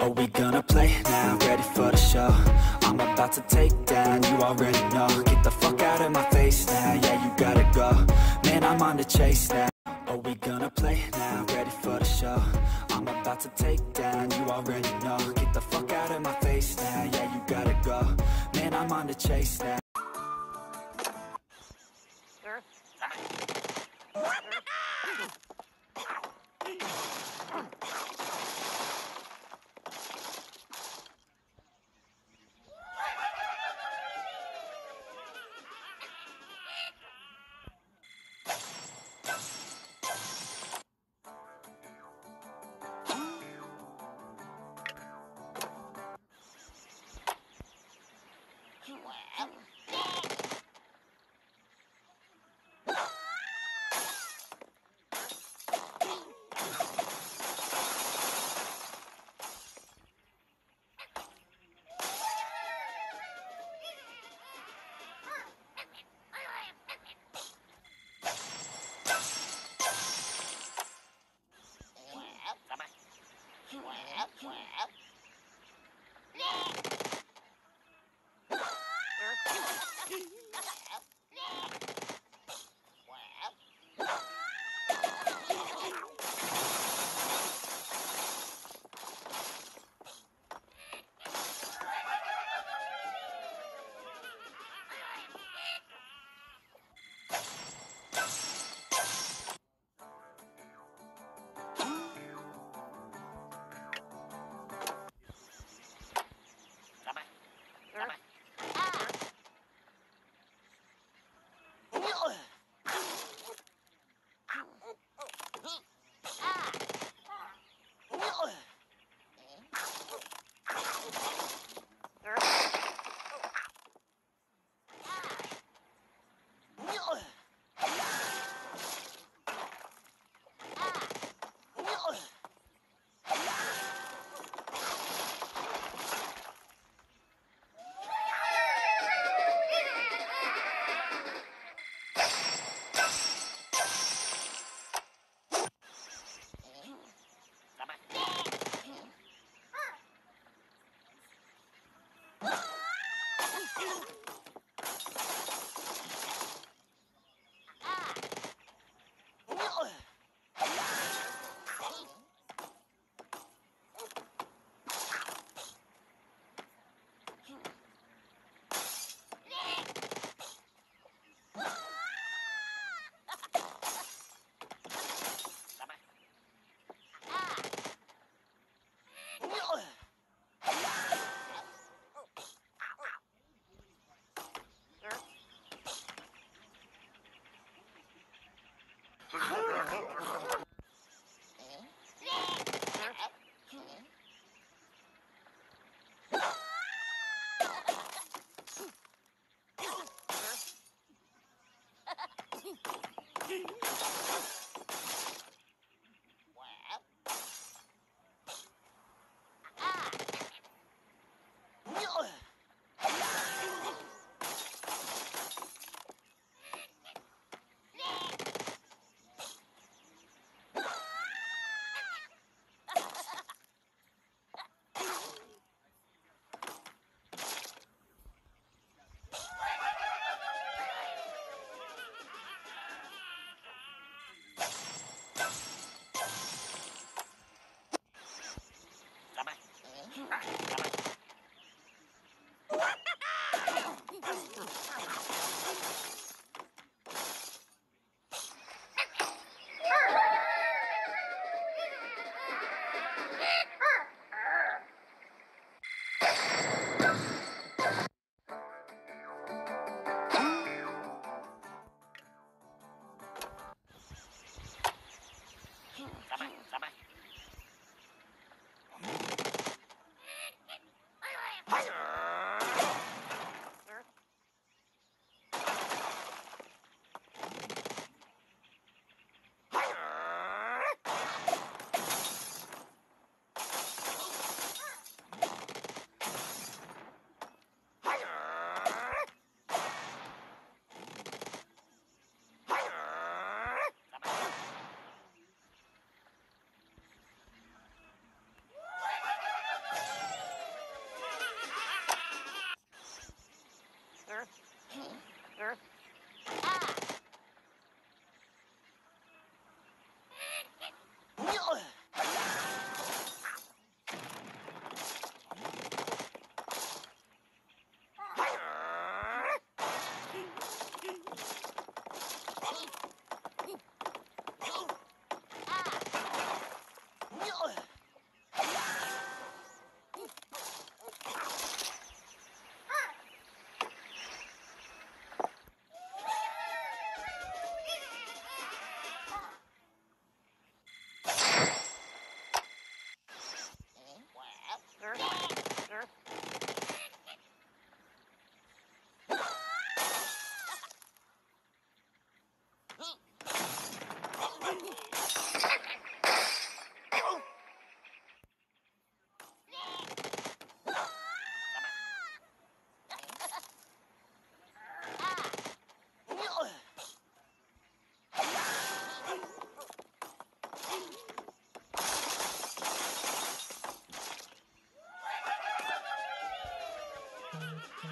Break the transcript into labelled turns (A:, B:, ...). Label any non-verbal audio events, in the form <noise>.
A: Are we gonna play now? Ready for the show? I'm about to take down, you already know. Get the fuck out of my face now, yeah you gotta go. Man, I'm on the chase now. Are we gonna play now? Ready for the show? I'm about to take down, you already know. Get the fuck out of my face now, yeah you gotta go. Man, I'm on the chase now
B: Yeah. Oh, Yeah. <laughs>